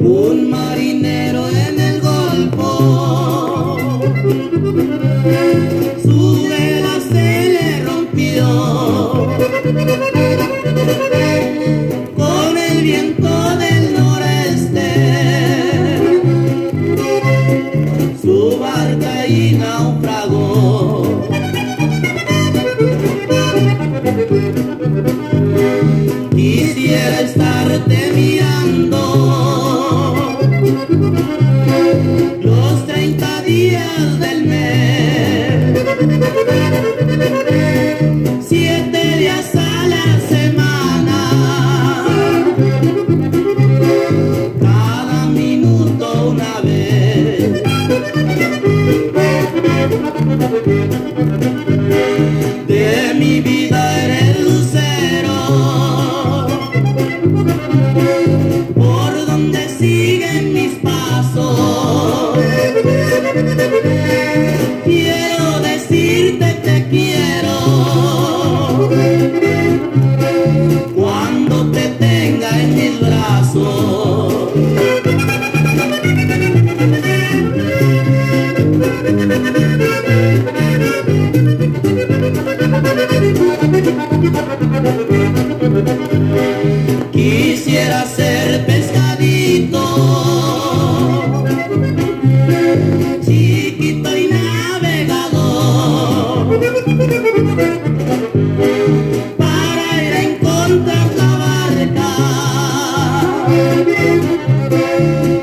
Un marinero días del mes, siete días a la semana, cada minuto una vez. De mi vida eres lucero. Quiero decirte te quiero. Cuando te tenga en mis brazos.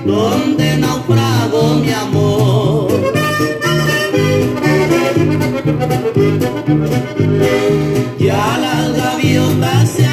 donde naufrago mi amor. Ya las gaviotas se